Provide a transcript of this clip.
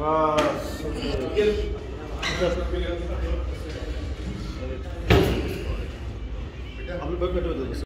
बस हम लोग बैठो